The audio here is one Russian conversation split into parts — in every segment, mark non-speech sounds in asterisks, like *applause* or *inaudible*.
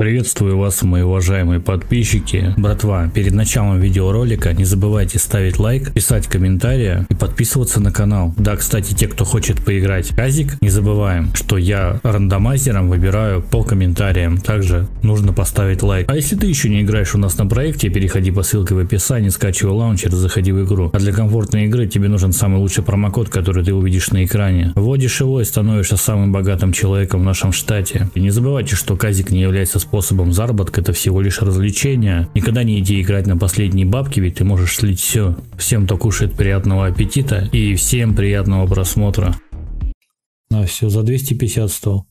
Приветствую вас, мои уважаемые подписчики. Братва, перед началом видеоролика не забывайте ставить лайк, писать комментарии и подписываться на канал. Да, кстати, те, кто хочет поиграть в казик, не забываем, что я рандомайзером выбираю по комментариям. Также нужно поставить лайк. А если ты еще не играешь у нас на проекте, переходи по ссылке в описании, скачивай лаунчер, заходи в игру. А для комфортной игры тебе нужен самый лучший промокод, который ты увидишь на экране. Вводишь его и становишься самым богатым человеком в нашем штате. И не забывайте, что казик не является способом заработка, это всего лишь развлечение. Никогда не иди играть на последние бабки, ведь ты можешь слить все. Всем, кто кушает, приятного аппетита и всем приятного просмотра. А, все, за 250 стол.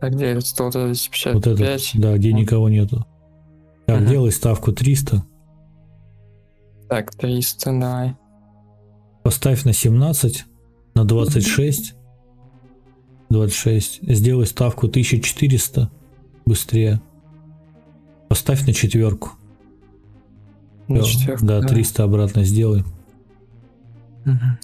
А где этот стол? Это 255? Вот этот, да, где никого нету. Так, Ага. делай ставку 300. Так, 300, давай. Поставь на 17, на 26. 26. Сделай ставку 1400. Быстрее. Поставь на четверку. На Всё. четверку, Да, 300 обратно сделай. Мгм.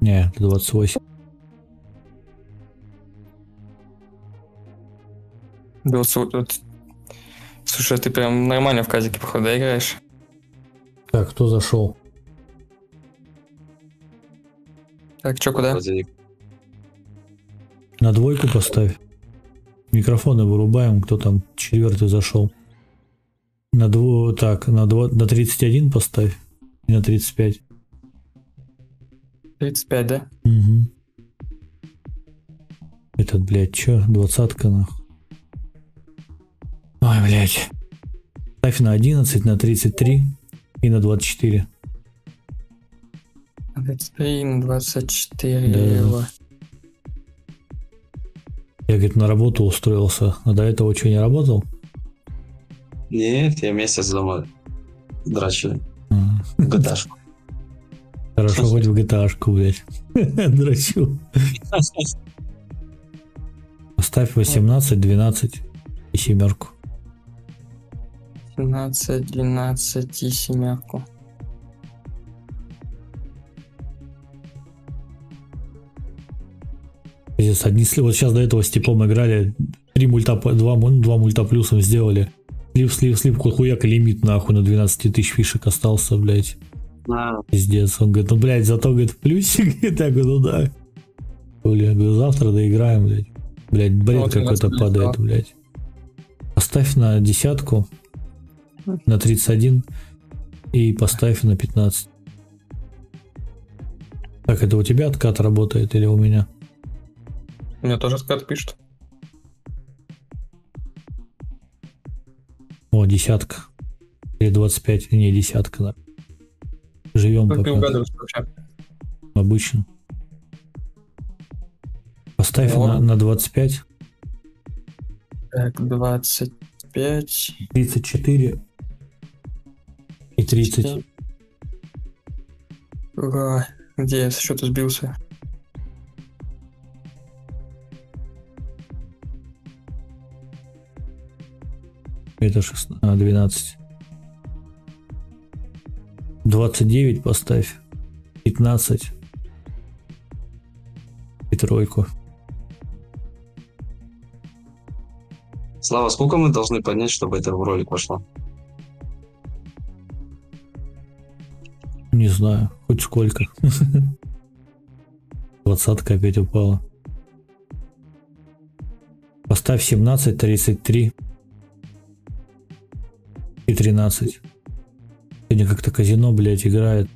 Не, это 28. Да, вот, вот- вот. Слушай, а ты прям нормально в казике, походу, да, играешь? Так, кто зашел? Так, чё, куда? На двойку поставь. Микрофоны вырубаем, кто там четвертый зашел. На дво... Так, на, дво... на 31 поставь. И на 35. 35, да? Угу. Этот, блядь, чё? Двадцатка, нахуй. Ой, блядь. Ставь на 11, на 33 и на 24. 23 на 24. Да. его. Я, говорит, на работу устроился. А до этого что, не работал? Нет, я месяц дома драчу. А, Гаташку. Хорошо, хоть в gta блядь. *laughs* Дрочу. Поставь 18, 12 и семерку. 17, 12 и семерку. Пиздец, одни Вот сейчас до этого с типом играли. Три мульта, два, два мульта плюсом сделали. Слив, слив, слив, хуяк лимит нахуй на 12 тысяч фишек остался, блядь. А, Пиздец. Он говорит, ну, блядь, зато, говорит, в плюсик. *laughs* И так, ну да. Бля, говорю, завтра доиграем, блядь. Блядь, бред Вот какой-то падает, два. блядь. Поставь на десятку, на 31 и поставь на 15. Так, это у тебя откат работает или у меня? У меня тоже откат пишет. О, десятка. Или 25, не десятка, да. Живем Как ты пока угадываешь вообще? обычно. Поставь на, на 25, Так, 25. 34 и 30. Четыре. Ура, где я со счета сбился? Это 16, а, 12. 29 поставь. 15. И тройку. Слава, сколько мы должны поднять, чтобы это в ролик вошло? Не знаю, хоть сколько. *laughs* Двадцатка опять упала. Поставь 17, 33 и 13. Сегодня как-то казино, блядь, играет.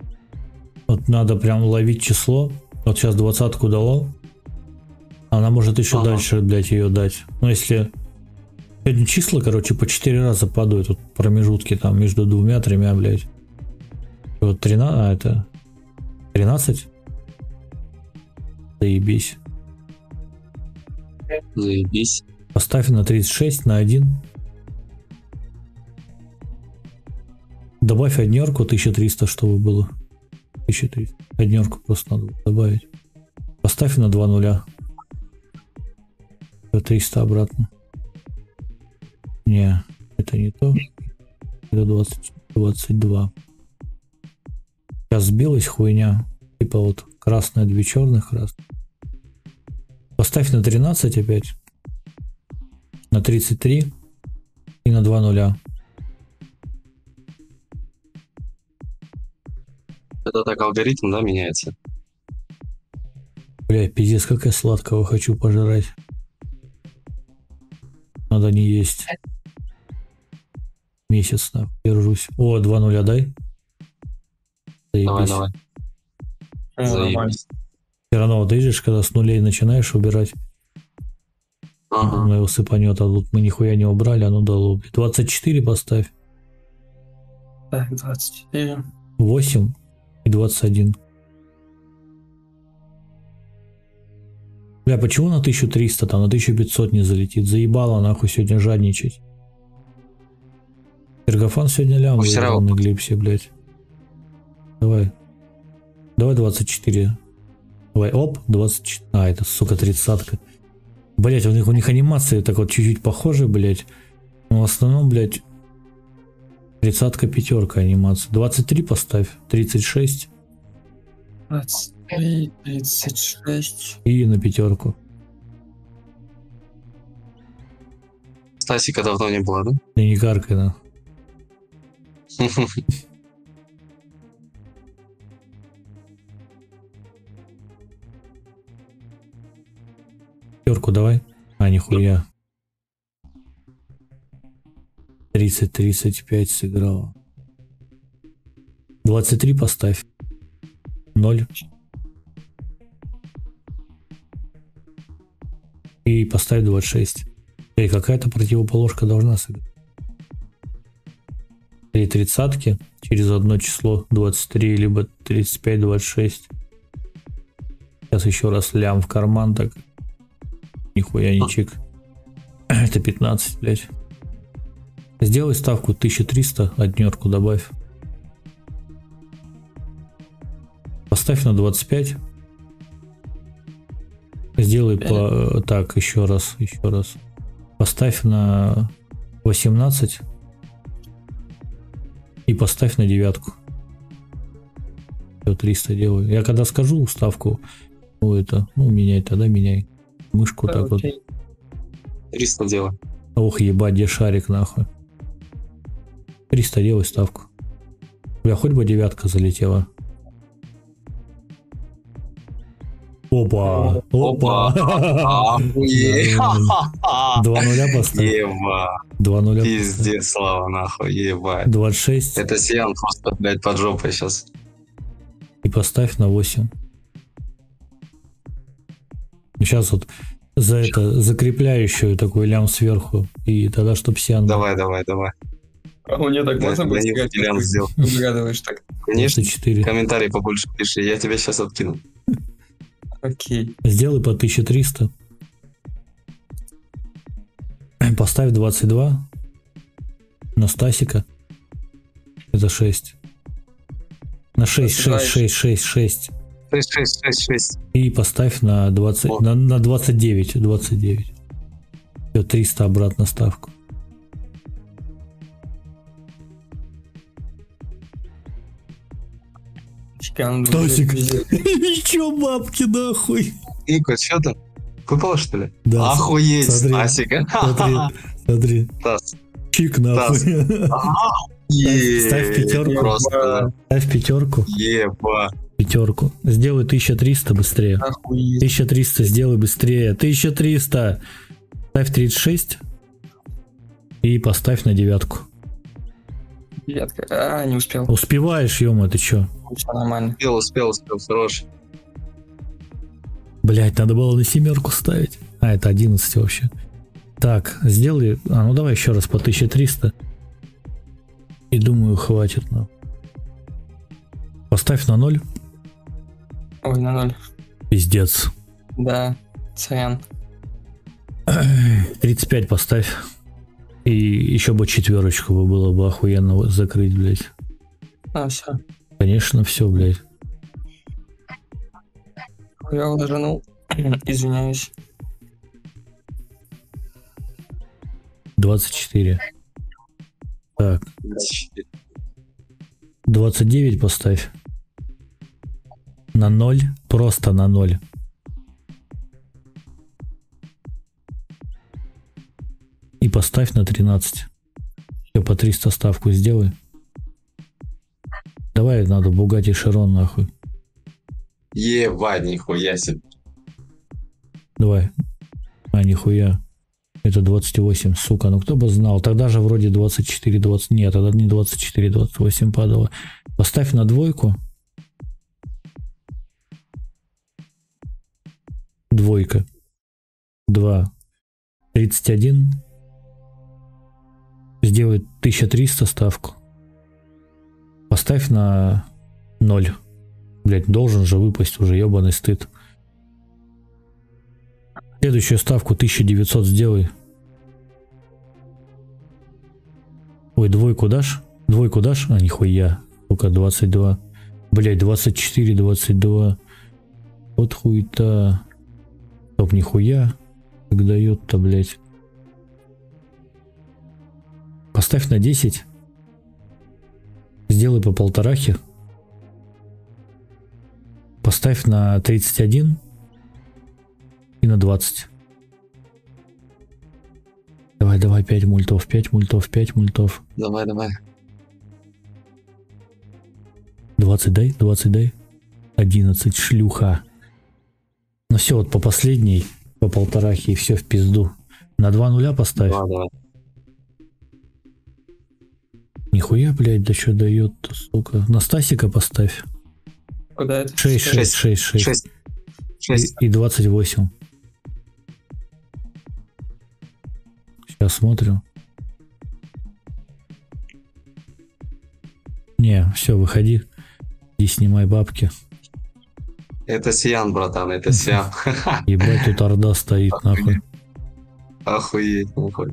Вот надо прям ловить число. Вот сейчас двадцатку дало. Она может еще Ага. дальше, блядь, ее дать. Ну, если... Сегодня числа, короче, по 4 раза падают. Вот промежутки там между двумя-тремя, блядь. И Вот 13, а это 13? Заебись. Заебись. Поставь на 36, на 1. Добавь однерку 1300, чтобы было. 1300. Однерку просто надо добавить. Поставь на 2 нуля. Всё, 300 обратно. Не, это не то. Это 20, 22. Сейчас сбилась хуйня. Типа вот Красная, две черных, красных. Поставь на 13 опять. На 33 и на 2 нуля. Это так алгоритм, да, меняется? Бля, пиздец, как я сладкого хочу пожрать. Надо не есть. Месяц, на, держусь. О, 2 нуля дай. Давай, Заебись. давай. Нормально. Заебись. Все равно, вот видишь, когда с нулей начинаешь убирать, Ага. оно его сыпанет, а тут мы нихуя не убрали, оно дало. 24 поставь. Так, 24. 8 и 21. Бля, почему на 1300 там, на 1500 не залетит? Заебало нахуй сегодня жадничать. Эргофан сегодня лям выиграл на глипсе, блядь. Давай. Давай 24. Давай, оп, 24. А, это, сука, тридцатка. Блять, у них, у них анимации так вот чуть-чуть похожи, блять. Но в основном, блять, тридцатка, пятерка анимация. 23 поставь, 36 23, 36. и на пятерку. Стасика давно не было, да? Да не каркай, на. *laughs* Пятерку давай. А, нихуя. 30-35 сыграла. 23 поставь. 0. И поставь 26. Эй, какая-то противоположка должна сыграть. Три тридцатки через одно число 23, либо 35, 26. Сейчас еще раз лям в карман так. Нихуя не чик. *clears throat* Это 15, блядь. Сделай ставку 1300, однерку добавь. Поставь на 25. Сделай по... э, Так, еще раз, еще раз. Поставь на 18. И поставь на девятку. Все, 300 делаю. Я когда скажу ставку, ну это, ну меняй тогда, меняй. Мышку так вот. Окей. 300 дело. Ох, ебать, где шарик нахуй. 300 делай ставку. Бля, хоть бы девятка залетела. Опа! Опа! Два нуля поставь. Еба. Два нуля. Пиздец, Слава, нахуй, ебать. 26 Это Сиян просто, блядь, под жопой сейчас. и поставь на 8. Сейчас вот за это закрепляющую такой лям сверху. И тогда чтоб сиан Давай, давай, давай. А у нее так можно будет ты Угадываешь так. Конечно, 4. комментарий побольше пиши, я тебя сейчас откину. Окей. Сделай по 1300. Поставь 22 на Стасика. Это 6. На 6, 6, 6, 6, 6. 6, 6, 6, 6. И поставь на 20, О. на, на 29, 29. Все, 300 обратно ставку. Чекан. Стасик. везде. Чё бабки нахуй? Ико, что там? Выпало, что ли? Да, Охуеть, смотри. Стасика. смотри, *laughs* смотри. Стас. Чик нахуй. Ставь пятерку. Просто Ставь пятерку. еба. Пятерку. Сделай 1300 быстрее. Охуеть. 1300 сделай быстрее. 1300. Ставь 36. И поставь на девятку. Девятка. А, не успел. Успеваешь, ё ты чё? Все нормально. Успел, успел, успел, хорош. Блять, надо было на семерку ставить. А, это 11 вообще. Так, сделай... А, ну давай еще раз по 1300. И думаю, хватит. Ну. Поставь на 0. Ой, на ноль. Пиздец. Да. Сорян. 35 поставь. И еще бы четверочку бы было бы охуенно закрыть, блядь. А, все. Конечно, все, блядь. Я уложенул. *clears throat* Извиняюсь. 24. Так, 29 поставь. На на 0, просто на 0. Поставь на 13. Все, по 300 ставку сделай. Давай, надо Бугати Широн нахуй. Ебать, нихуя себе. Давай. А, нихуя. Это 28, сука. Ну кто бы знал. Тогда же вроде 24, 20. Нет, тогда не 24, 28 падало. Поставь на двойку. Двойка. 2. 31. Сделай 1300 ставку. Поставь на 0. Блять, должен же выпасть уже, ебаный стыд. Следующую ставку 1900 сделай. Ой, двойку дашь? Двойку дашь? А, нихуя. Сука, 22. Блять, 24, 22. Вот хуета. Топ нихуя. Как дает-то, блять. Поставь на 10. Сделай по полторахе. Поставь на 31 и на 20. Давай, давай, 5 мультов, 5 мультов, 5 мультов. Давай, давай. 20 дай, 20 дай. 11, шлюха. Ну все, вот по последней, по полторахе, и все в пизду. На 2 нуля поставь. Давай, давай. Нихуя, блядь, да что дает-то, сука. На Стасика поставь. Куда это? 6, 6, 6, 6. Шесть. Шесть. И, и 28. Сейчас смотрю. Не, все, выходи. И снимай бабки. Это Сиян, братан, это Сиян. Ебать, тут орда стоит, нахуй. Охуеть, нахуй.